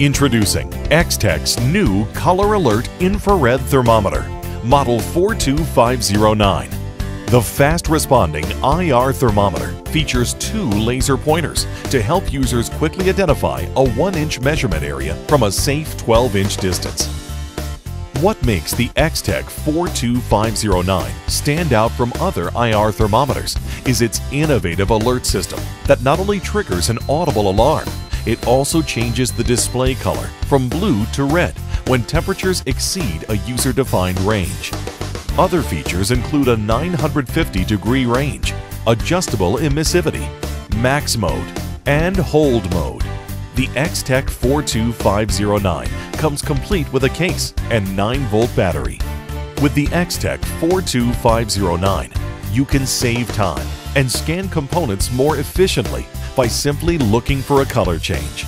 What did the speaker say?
Introducing Extech's new Color Alert Infrared Thermometer, Model 42509. The fast-responding IR thermometer features two laser pointers to help users quickly identify a 1-inch measurement area from a safe 12-inch distance. What makes the Extech 42509 stand out from other IR thermometers is its innovative alert system that not only triggers an audible alarm, it also changes the display color from blue to red when temperatures exceed a user-defined range. Other features include a 950 degree range, adjustable emissivity, max mode, and hold mode. The Extech 42509 comes complete with a case and 9-volt battery. With the Extech 42509, you can save time and scan components more efficiently by simply looking for a color change.